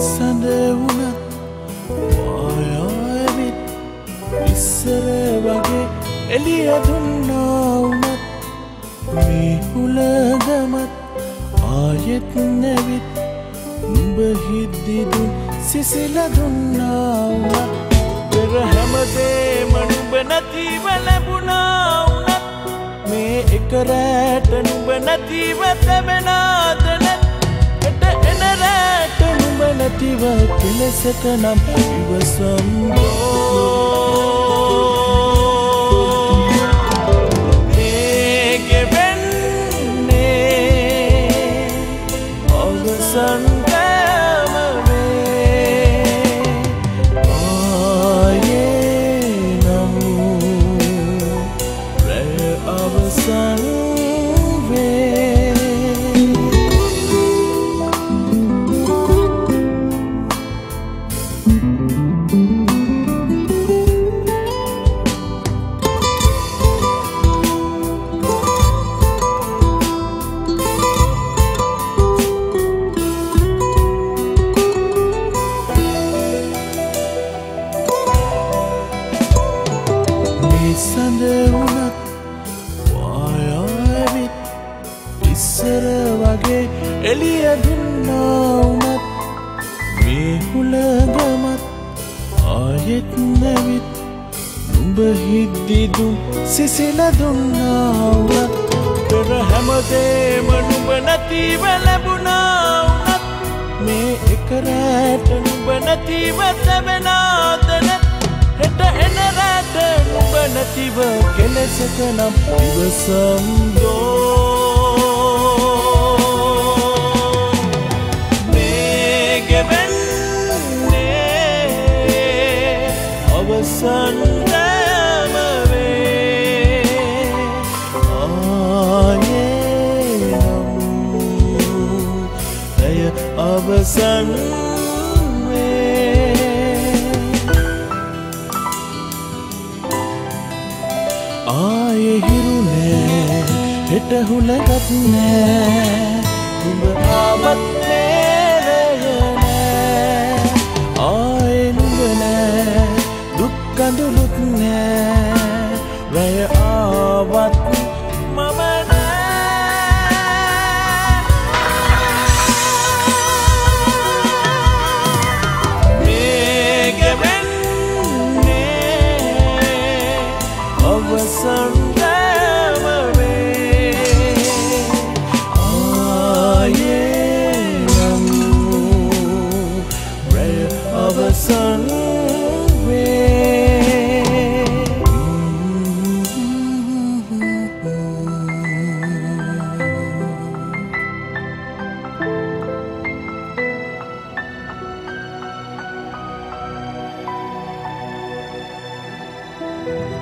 සඳ වුණත් පොයෝයමිත් ඉස්සර වගේ එලිය දුන්නවුනත් මිහුලදමත් ආයෙත් නැවිත් නුඹ හිද්දිදු සිසිල දුන්නාවුන පෙර හැමදේම නුඹ නැතිව ලැබුණාවුනත් මේ එක රෑට නුඹ නැතිව තැබෙනාද කෙලෙසට නම් ඉවසම්බෝ මේ සඳ වුණත් වායාවිත් ඉස්සර වගේ එලිය දුන්නාවුනත් මේ හුලගමත් ආයෙත් නැවිත් නුඹ හිද්දිදුම් සිසිල දුන්නාවුනත් පෙර හැමදේම නුඹ නැතිව ලැබුණාවුනත් මේ එකරෑට නුඹ නැතිව තැබෙනාදනත් කෙලෙසක නම් ඉවසම්දෝ මේගෙවෙන්නේ අවසන්දෑම වේ ආයේ නම් ඇය අවසන් හෙට හුලගත් නෑ. උඹ ආවත් නේරයනෑ Bye.